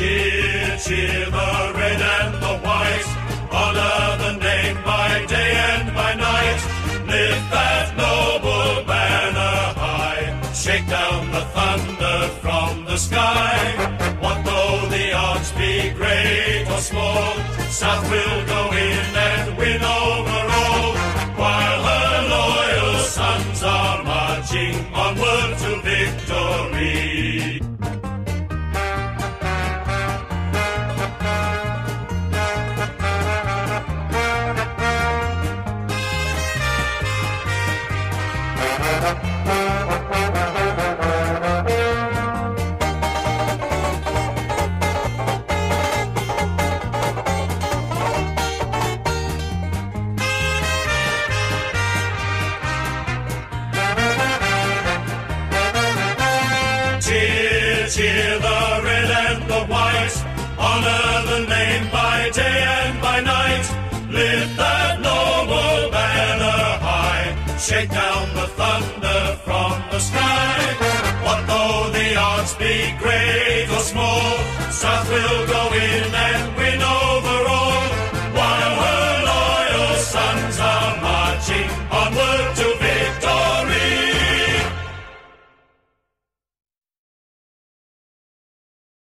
Cheer, cheer the red and the white. Honor the name by day and by night. Lift that noble banner high. Shake down the thunder from the sky. What though the odds be great or small? South will go in and win over all. While her loyal sons are marching onward to victory. Cheer, the red and the white. Honor the name by day and by night. Lift that noble banner high. Shake down the odds be great or small? South will go